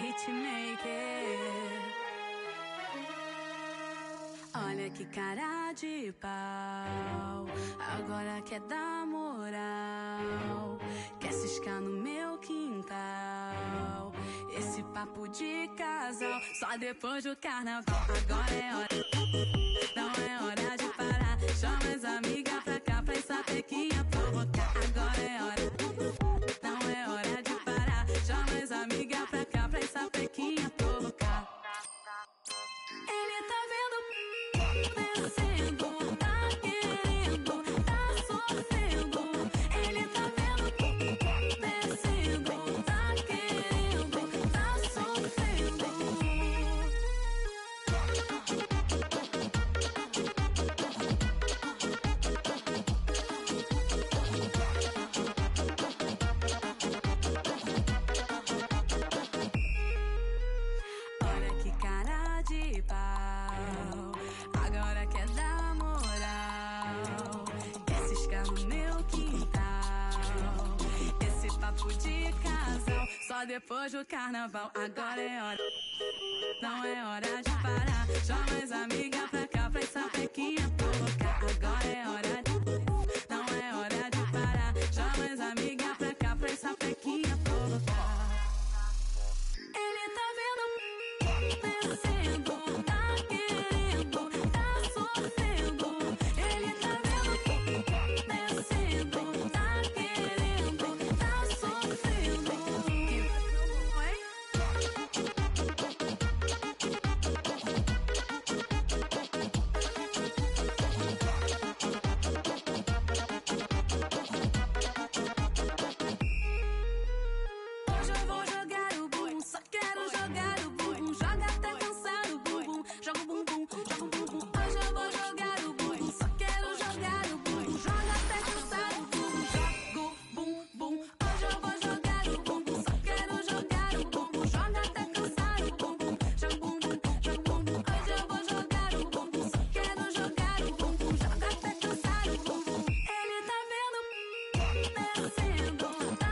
hate. Olha que cara de pau, agora quer dar moral. Quer ciscar no meu quintal. Esse papo de casal, só depois do carnaval. Agora é hora, não é hora de parar. Chama as amigas pra cá, pra essa pequinha provocar. Agora é hora, não é hora de parar. Chama as amigas pra vendo descendo, tá Ciscar no meu quintal. Esse papo de casal. Só depois do carnaval. Agora é hora. Não é hora de parar. Chama as amigas pra cá pra essa pequinha provocar. Agora é hora. Não é hora de parar. Chama as amigas pra cá pra essa pequinha provocar. Ele tá vendo descendo, Meu Senhor.